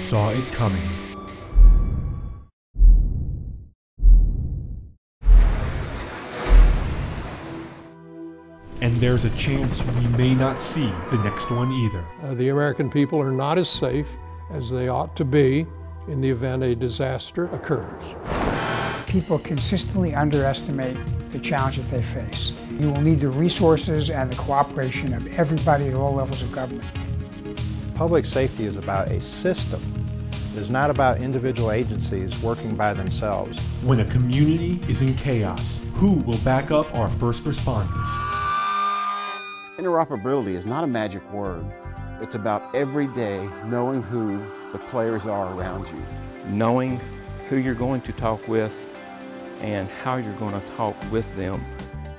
saw it coming. And there's a chance we may not see the next one either. Uh, the American people are not as safe as they ought to be in the event a disaster occurs. People consistently underestimate the challenge that they face. You will need the resources and the cooperation of everybody at all levels of government. Public safety is about a system. It is not about individual agencies working by themselves. When a community is in chaos, who will back up our first responders? Interoperability is not a magic word. It's about every day knowing who the players are around you. Knowing who you're going to talk with and how you're going to talk with them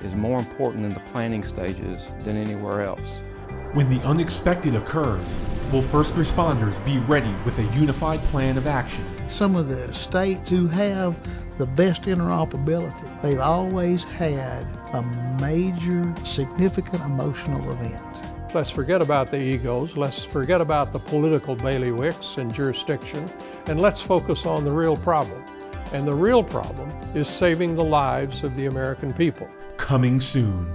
is more important in the planning stages than anywhere else. When the unexpected occurs, will first responders be ready with a unified plan of action? Some of the states who have the best interoperability, they've always had a major, significant emotional event. Let's forget about the egos, let's forget about the political bailiwicks and jurisdiction, and let's focus on the real problem. And the real problem is saving the lives of the American people. Coming soon.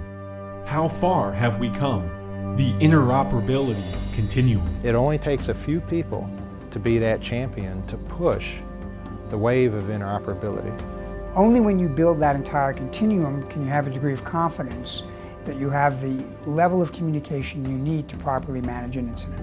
How far have we come? The interoperability continuum. It only takes a few people to be that champion to push the wave of interoperability. Only when you build that entire continuum can you have a degree of confidence that you have the level of communication you need to properly manage an incident.